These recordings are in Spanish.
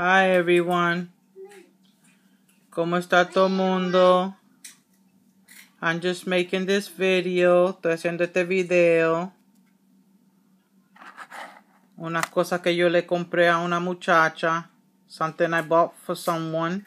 Hi everyone. ¿Cómo está todo mundo? I'm just making this video. Estoy haciendo este video. Unas cosas que yo le compré a una muchacha. Something I bought for someone.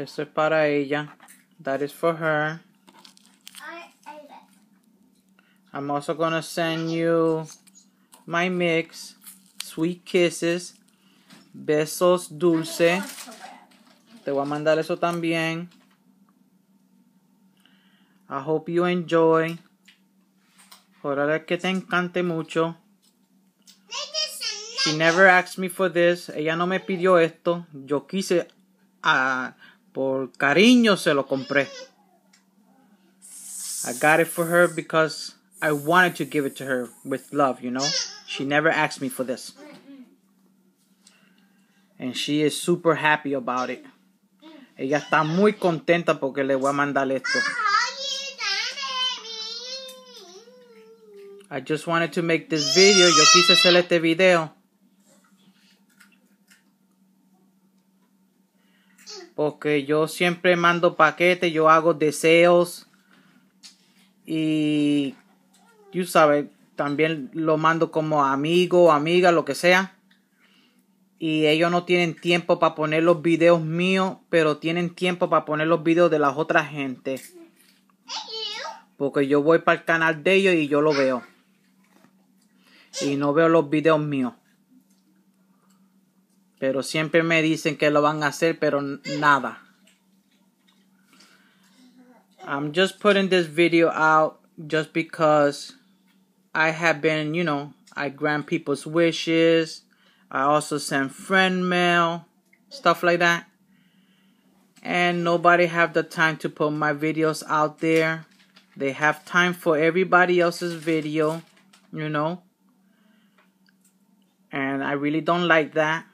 Esto es para ella. That is for her. I'm also gonna send you my mix. Sweet kisses. Besos dulce. Te voy a mandar eso también. I hope you enjoy. Ojalá que te encante mucho. She never asked me for this. Ella no me pidió esto. Yo quise a por cariño se lo compré. I got it for her because I wanted to give it to her with love, you know? She never asked me for this. And she is super happy about it. Ella está muy contenta porque le voy a mandar esto. I just wanted to make this video. Yo quise hacer este video. Porque yo siempre mando paquetes, yo hago deseos. Y, tú sabes, también lo mando como amigo, amiga, lo que sea. Y ellos no tienen tiempo para poner los videos míos, pero tienen tiempo para poner los videos de las otras gente. Porque yo voy para el canal de ellos y yo lo veo. Y no veo los videos míos. Pero siempre me dicen que lo van a hacer, pero nada. I'm just putting this video out just because I have been, you know, I grant people's wishes. I also send friend mail, stuff like that. And nobody have the time to put my videos out there. They have time for everybody else's video, you know. And I really don't like that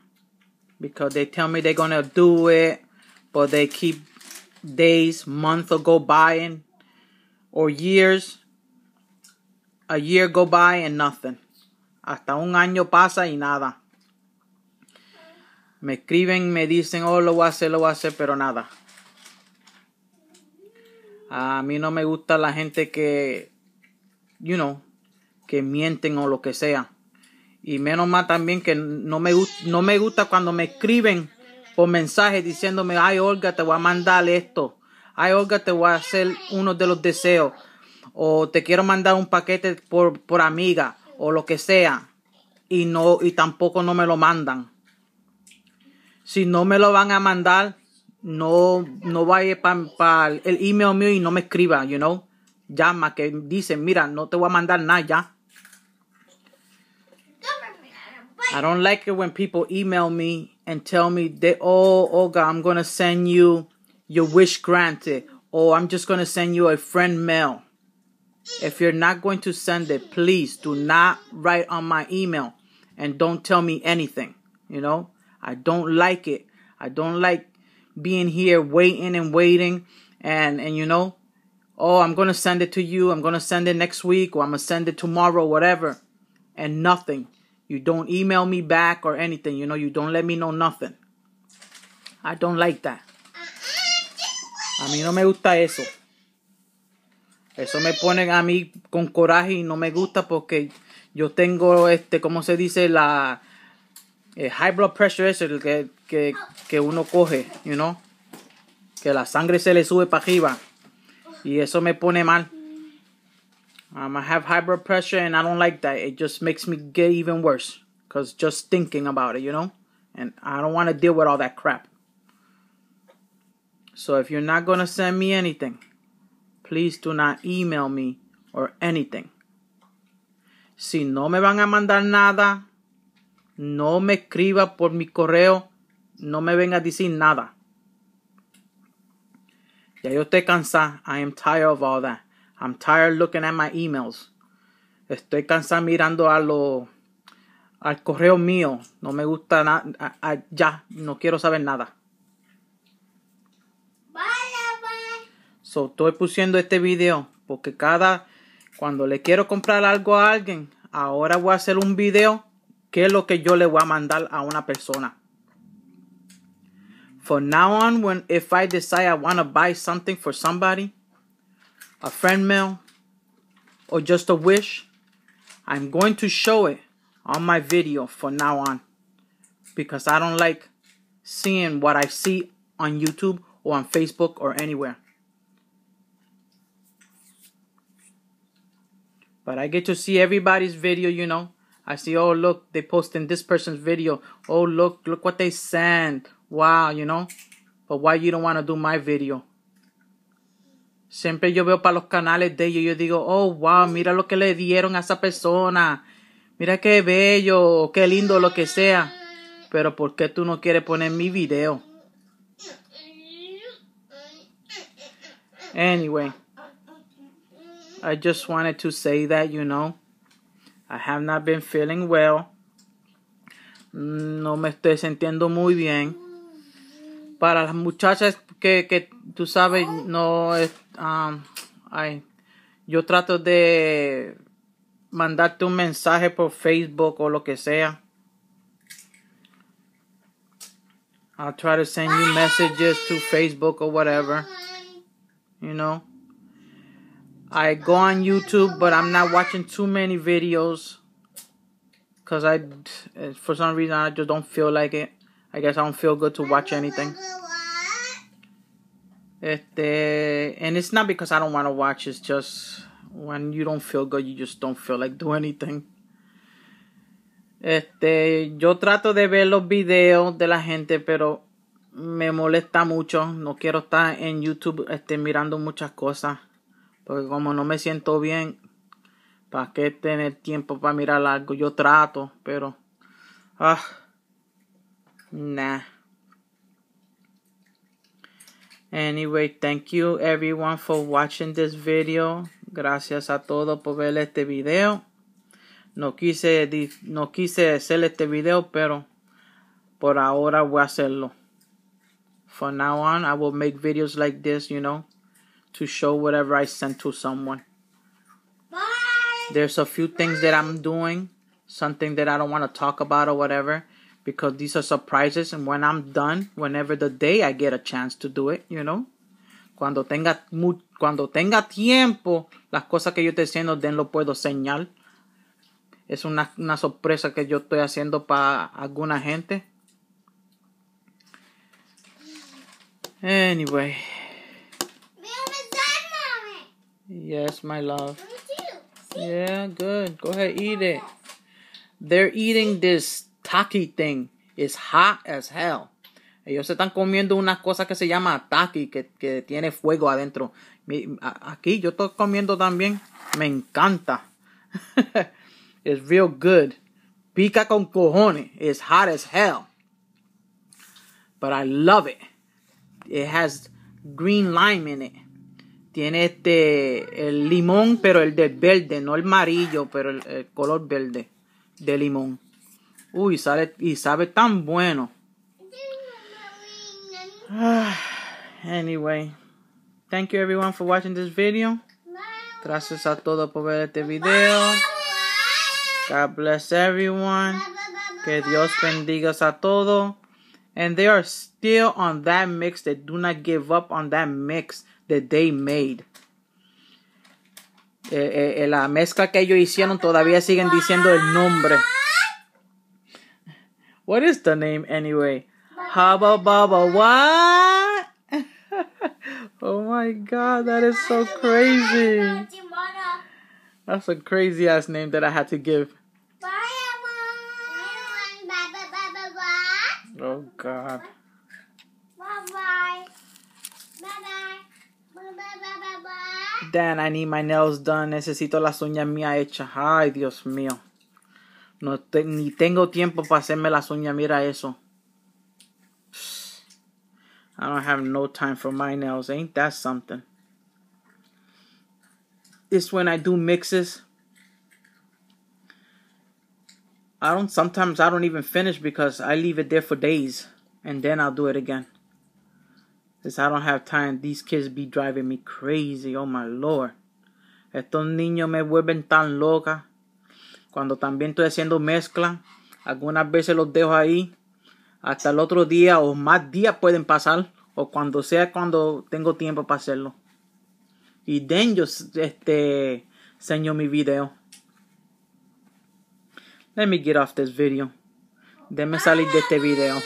because they tell me they're gonna do it, but they keep days, months go by and or years. A year go by and nothing. Hasta un año pasa y nada. Me escriben, me dicen, oh, lo voy a hacer, lo voy a hacer, pero nada. A mí no me gusta la gente que, you know, que mienten o lo que sea. Y menos mal también que no me, no me gusta cuando me escriben por mensaje diciéndome, ay Olga, te voy a mandar esto. Ay Olga, te voy a hacer uno de los deseos. O te quiero mandar un paquete por, por amiga. O lo que sea. Y no, y tampoco no me lo mandan. Si no me lo van a mandar, no, no vaya para el email mío y no me escriba, you know. Llama que dicen, mira, no te voy a mandar nada ya. I don't like it when people email me and tell me they, oh, oh Olga, I'm going to send you your wish granted. Or I'm just going to send you a friend mail. If you're not going to send it, please do not write on my email and don't tell me anything. You know, I don't like it. I don't like being here waiting and waiting and, and you know, oh, I'm going to send it to you. I'm going to send it next week or I'm going to send it tomorrow, whatever. And nothing. You don't email me back or anything. You know, you don't let me know nothing. I don't like that. A mí no me gusta eso. Eso me pone a mí con coraje y no me gusta porque yo tengo, este, ¿cómo se dice? La eh, high blood pressure es el que, que, que uno coge, you know? Que la sangre se le sube para arriba. Y eso me pone mal. Um, I have high blood pressure and I don't like that. It just makes me get even worse. Because just thinking about it, you know? And I don't want to deal with all that crap. So if you're not going to send me anything, please do not email me or anything. Si no me van a mandar nada, No me escriba por mi correo. No me venga a decir nada. Ya yo estoy cansada. I am tired of all that. I'm tired looking at my emails. Estoy cansada mirando a lo, al correo mío. No me gusta nada. Ya, no quiero saber nada. So, estoy pusiendo este video porque cada cuando le quiero comprar algo a alguien, ahora voy a hacer un video que es lo que yo le voy a mandar a una persona. For now on, when if I decide I want to buy something for somebody, a friend mail, or just a wish, I'm going to show it on my video for now on. Because I don't like seeing what I see on YouTube or on Facebook or anywhere. But I get to see everybody's video, you know. I see, oh, look, they posting this person's video. Oh, look, look what they send. Wow, you know. But why you don't want to do my video? Siempre yo veo para los canales de ellos yo digo, oh, wow, mira lo que le dieron a esa persona. Mira qué bello, qué lindo, lo que sea. Pero ¿por qué tú no quieres poner mi video? Anyway, I just wanted to say that, you know, I have not been feeling well. No me estoy sintiendo muy bien. Para las muchachas que, que tú sabes, no es. Um, ay, yo trato de mandarte un mensaje por Facebook o lo que sea. I'll try to send you messages to Facebook or whatever. You know. I go on YouTube, but I'm not watching too many videos. Cause I, for some reason, I just don't feel like it. I guess I don't feel good to watch anything. Este, and it's not because I don't want to watch. It's just when you don't feel good, you just don't feel like doing anything. Este, yo trato de ver los videos de la gente, pero me molesta mucho. No quiero estar en YouTube este, mirando muchas cosas. Porque como no me siento bien, ¿para qué tener tiempo para mirar algo? Yo trato, pero... Ah, nah. Anyway, thank you everyone for watching this video. Gracias a todos por ver este video. No quise, no quise hacer este video, pero por ahora voy a hacerlo. From now on, I will make videos like this, you know to show whatever I sent to someone. Bye. There's a few things that I'm doing, something that I don't want to talk about or whatever, because these are surprises. And when I'm done, whenever the day I get a chance to do it, you know, cuando tenga cuando tenga tiempo, las cosas que yo estoy haciendo, den lo puedo señalar. Es una, una sorpresa que yo estoy haciendo para alguna gente. Anyway. Yes, my love. Yeah, good. Go ahead, eat it. They're eating this taki thing. It's hot as hell. Ellos se están comiendo una cosa que se llama taki, que, que tiene fuego adentro. Aquí yo estoy comiendo también. Me encanta. it's real good. Pica con cojones. It's hot as hell. But I love it. It has green lime in it. Tiene este el limón, pero el de verde, no el amarillo, pero el, color verde de limón. Uy, sale y sabe tan bueno. anyway, thank you everyone for watching this video. Gracias a todos por ver este video. God bless everyone. Que Dios bendiga a todos. And they are still on that mix. They do not give up on that mix that they made. Eh, eh, eh, la mezcla que ellos hicieron todavía siguen diciendo el nombre. What is the name anyway? Haba Baba what? oh my god, that is so crazy. That's a crazy ass name that I had to give. Oh god. Bye bye. Bye bye. Bye bye by Dan, I need my nails done. Necesito las uñas mías hechas. Ay, Dios mío. No te, ni tengo tiempo para hacerme las uñas. Mira eso. I don't have no time for my nails. Ain't that something? It's when I do mixes. I don't sometimes I don't even finish because I leave it there for days and then I'll do it again. Because I don't have time. These kids be driving me crazy. Oh my lord. Estos niños me vuelven tan loca. Cuando también estoy haciendo mezcla, algunas veces los dejo ahí hasta el otro día o más días pueden pasar o cuando sea cuando tengo tiempo para hacerlo. Y den yo este enseño mi video. Let me get off this video. Déme salir de este video.